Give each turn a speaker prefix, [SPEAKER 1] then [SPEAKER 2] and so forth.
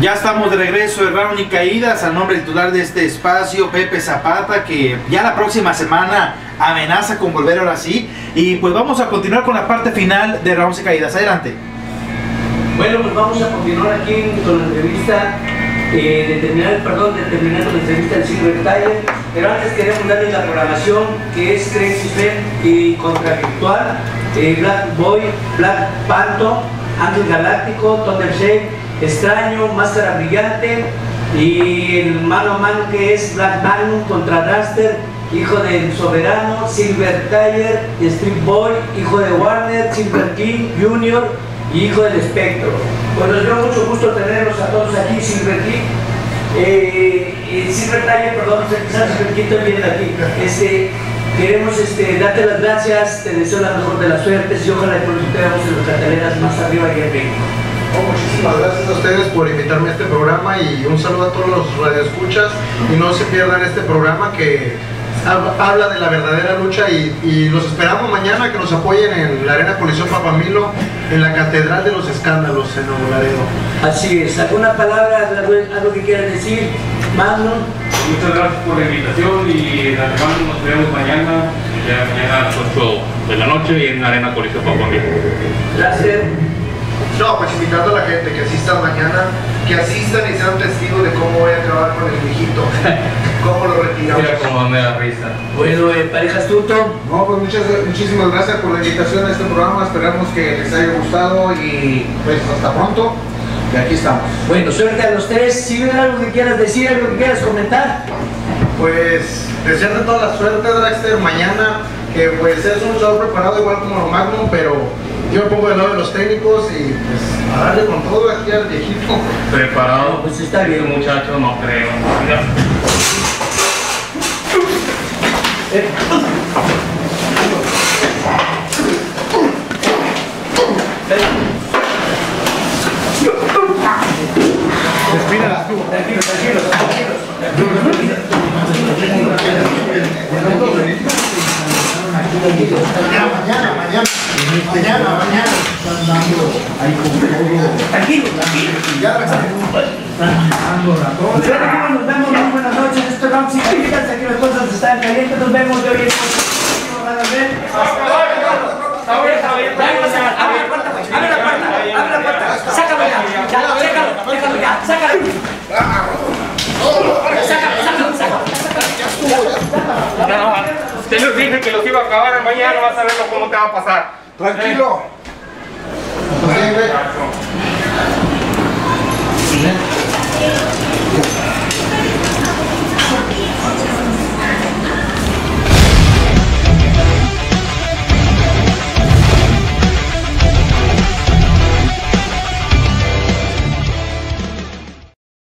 [SPEAKER 1] Ya estamos de regreso de Round y Caídas, al nombre titular de este espacio, Pepe Zapata, que ya la próxima semana amenaza con volver ahora sí. Y pues vamos a continuar con la parte final de Round y Caídas. Adelante.
[SPEAKER 2] Bueno, pues vamos a continuar aquí con la entrevista eh, de perdón, de la entrevista del Silver Tiger, pero antes queremos darles la programación que es Crazy Fem y Contravirtual, eh, Black Boy, Black Panto, Ángel Galáctico, Thunder Shake, Extraño, Máscara Brillante y el mano a mano que es Black Magnum contra Duster, hijo del Soberano, Silver Tiger, Street Boy, hijo de Warner, Silver King y hijo del Espectro. Pues nos dio mucho gusto tenerlos a todos aquí, Silver King. Eh, eh, Silver Tiger, perdón, quizás Silver King también aquí. Este, queremos este, darte las gracias, te deseo la mejor de las suertes y ojalá que nos veamos en las carteleras más arriba y en México.
[SPEAKER 3] Oh, muchísimas gracias a ustedes por invitarme a este programa y un saludo a todos los radioescuchas y no se pierdan este programa que habla de la verdadera lucha y, y, los esperamos mañana que nos apoyen en la Arena Coliseo Papamilo en la Catedral de los Escándalos en Nuevo Laredo.
[SPEAKER 2] Así es, ¿alguna palabra, algo que quieran decir? Magnum.
[SPEAKER 4] Muchas gracias por la invitación y en antemano nos vemos mañana, ya mañana a las 8 de la noche y en la Arena Coliseo Papamilo.
[SPEAKER 2] Gracias.
[SPEAKER 3] No, pues invitando a la gente que asistan mañana, que asistan y sean testigos de cómo voy a acabar con el viejito, cómo lo retiramos.
[SPEAKER 4] Mira cómo me da risa.
[SPEAKER 2] Bueno, eh, parejas tuto.
[SPEAKER 5] No, pues muchas, muchísimas gracias por la invitación a este programa, esperamos que les haya gustado y pues hasta pronto. Y aquí estamos.
[SPEAKER 2] Bueno, suerte a los tres. Si ven algo que quieras decir, algo que quieras comentar.
[SPEAKER 3] Pues desearte toda la suerte, Dragster, mañana, que pues es un show preparado igual como lo Magnum, pero yo pongo del lado de los técnicos y pues a darle con todo aquí al viejito.
[SPEAKER 4] Preparado.
[SPEAKER 2] Pues está bien.
[SPEAKER 4] muchacho, no creo.
[SPEAKER 2] Eh.
[SPEAKER 5] Respira.
[SPEAKER 2] Tranquilos, tranquilos, tranquilos.
[SPEAKER 5] Mañana, mañana, mañana. Mañana. Están dando ahí con todo.
[SPEAKER 2] Tranquilo, tranquilo.
[SPEAKER 5] Ya están dando la
[SPEAKER 2] dijimos, nos vemos, muy buenas noches. Esto es Ramsey Calitas, aquí las cosas están calientes. Nos vemos de hoy en Abre la puerta, abre la puerta, abre la puerta. Sácalo ya, ya, sácalo, sácalo ya, sácalo. Sácalo, sácalo, sácalo.
[SPEAKER 4] No, te los dije que los iba a acabar mañana, vas a verlo cómo te va a pasar.
[SPEAKER 5] Tranquilo.